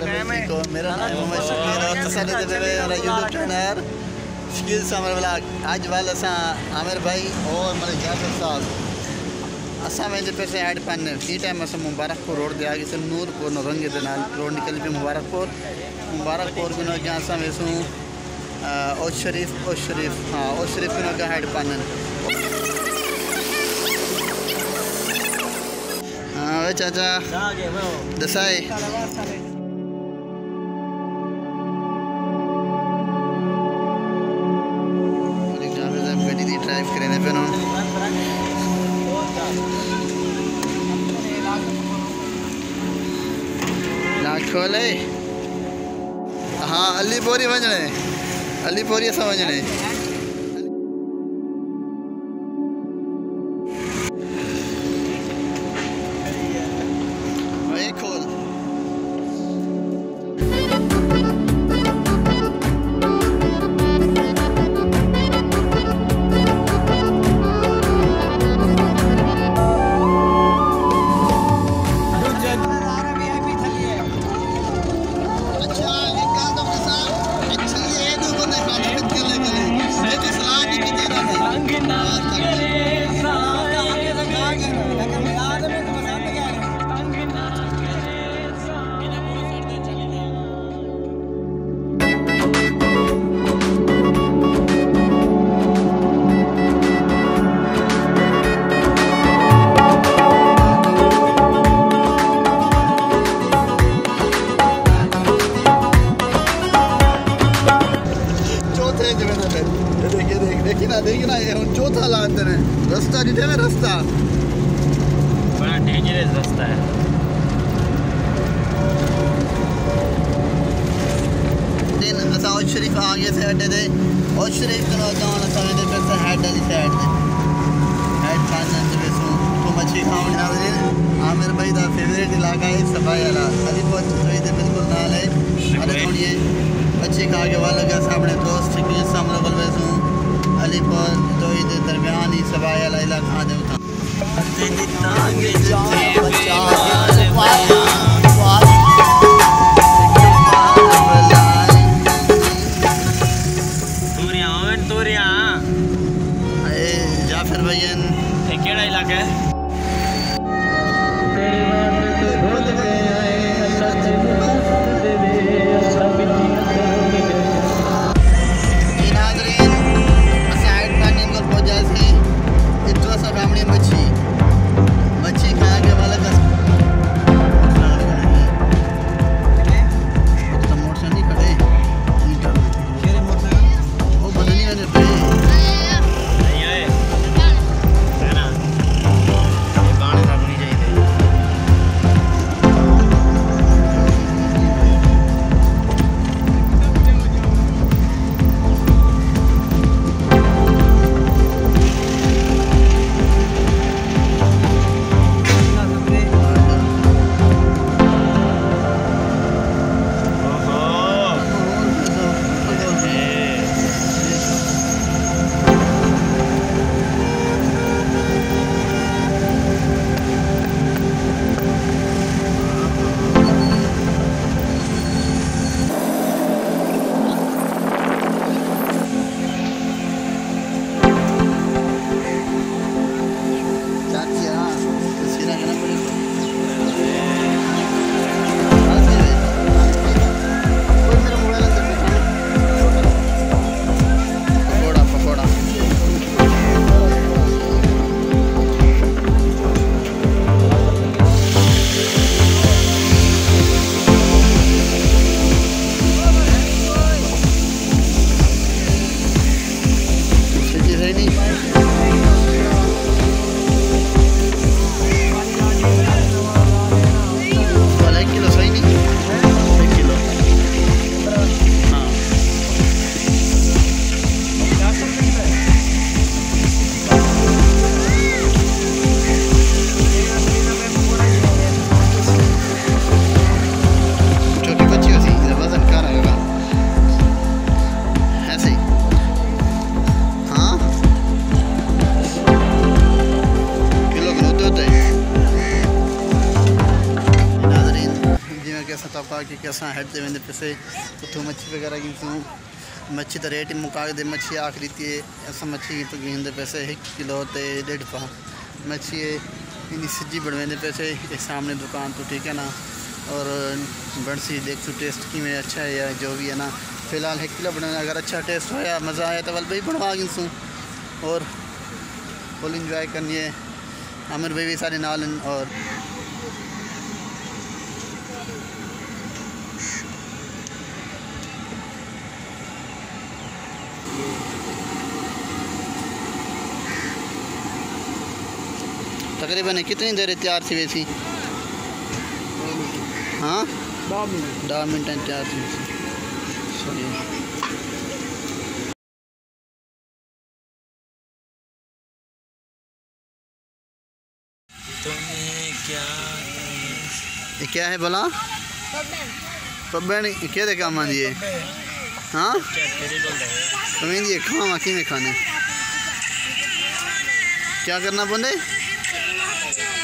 को मेरा नाम मोहम्मद शकील और तसल्ली दे देवे मेरा YouTube channel Shakeel Samar blog आज वाले सा आमिर भाई और मेरे जाफ़र साहब। असा से ऐड पाने ई टाइम असा मुबारकपुर रोड दे आगे से नूरपुर नो रंगे नाल रोड निकल पे मुबारकपुर। मुबारकपुर बिनो जहाँ सा वेसू शरीफ ओ शरीफ हाँ ओ शरीफ बिनो का ऐड पाने हाँ चाचा दसाई। खोले। हाँ अली पोरी वञणे। अली पोरी असां वञणे। चौथा लाते हैं। रास्ता जिधे में रास्ता। बड़ा डेंजरस रास्ता है। दिन असा और शरीफ आगे से अड्डे दे। और शरीफ असा दे फिर से हेड वाली साइड दे। हेड खाने से बेसू तो मच्छी खाऊं ना दिन आमिर भाई दा फेवरेट इलाका है सबाई वाला। अली पहुँच तो दे बिल्कुल नाल है। अरे थोड़ी मच्छी खा के वाला का सामने दोस्त के सामने बोल बेसू अलीपुर तो इधर दरमियान ही सवाया लाइला इलाका दे उठा असां हेड ते वेंदे पियोसीं उतो मच्छी वग़ैरह गिनसूं मच्छी त रेट मुका दे मच्छी आख़िरी थी असां मच्छी गिनदे पैसे हिकु किलो ते ॾेढ पा मच्छी इन सिजी बनवेंदे पैसे ये सामने दुकान तो ठीक है ना और देख सो टेस्ट की में अच्छा है या जो भी है ना फ़िलहाल एक किलो बनाना अगर अच्छा टेस्ट हो या मज़ा आया तो वल भाई बनवा गिनसूं और फुल इंजॉय करनी है आमिर भाई भी सारे नाल और तकरीबन कितनी देर तैयार थी वैसी? हाँ? दस मिनट तैयार थी क्या ये क्या है भला पब्बे क्या दे काम आंदी है? तुम्हें खावा किमें खाने क्या करना पौंदे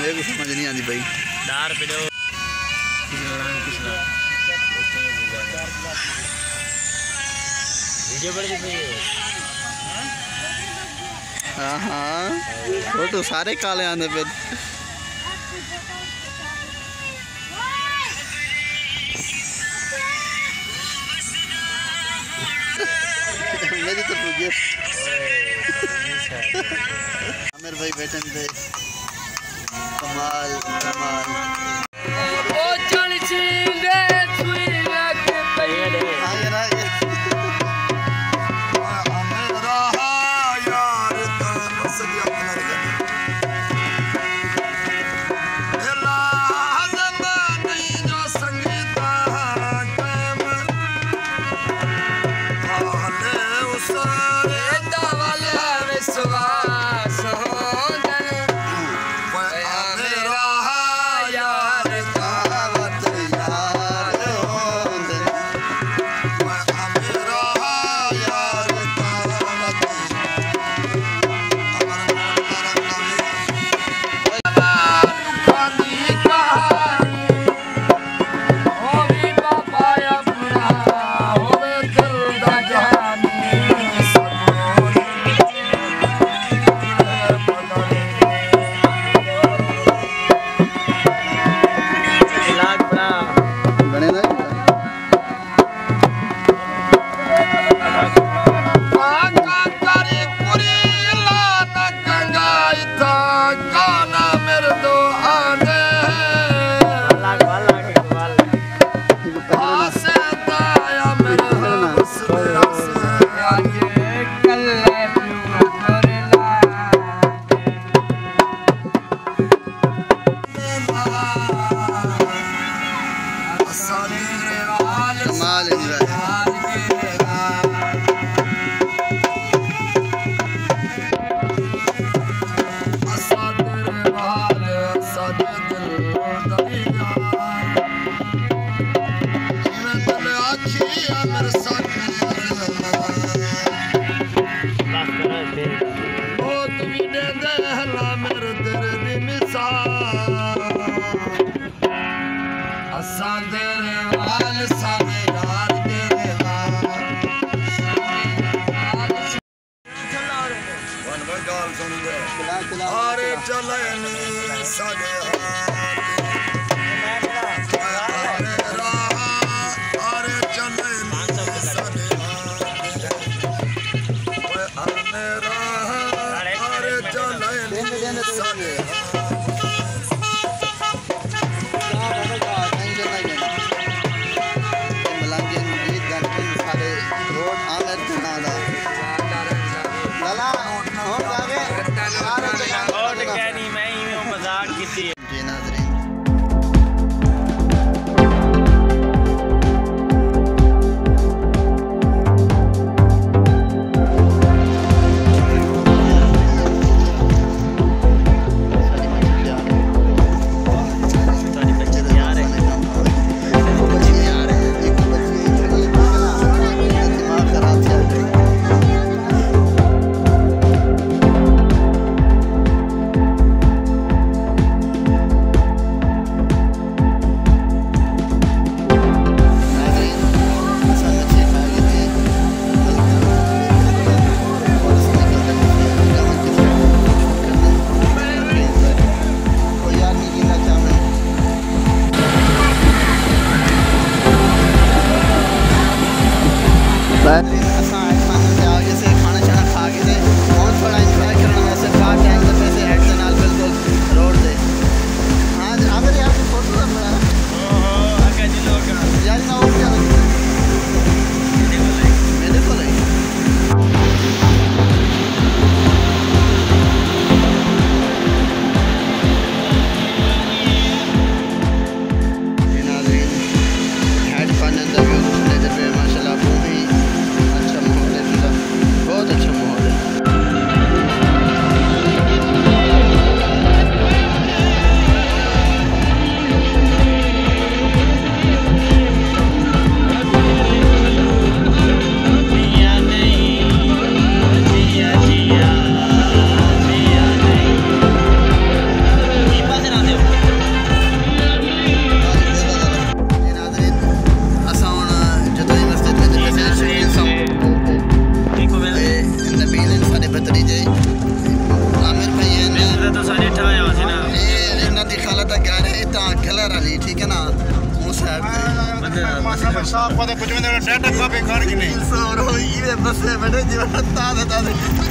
मेरे को समझ नहीं आती भाई। दार पे वीडियो बड़ी है फ़ोटो सारे काले आने पे। मेरी तो आमिर भाई बैठे थे Kamal, Kamal.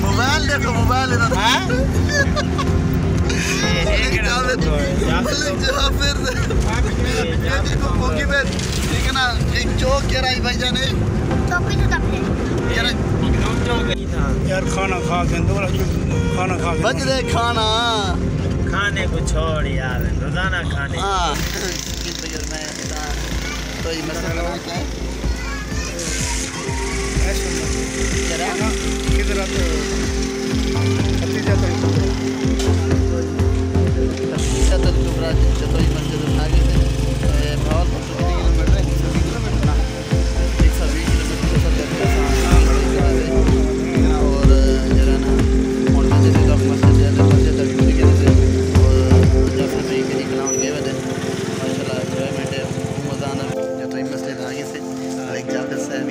मोबाइल देखो मोबाइल देखना एक चौक कह रहा है भाईजान यार खाना खा के खाना खा बच रहे खाना खाने को छोड़ यार रोज़ाना खाने हाँ तो ये मसाला क्या है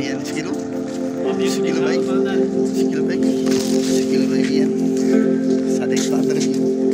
bien, filo. Filo baik. Filo baik. Filo baik bien. Sadek patar.